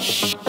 Shh.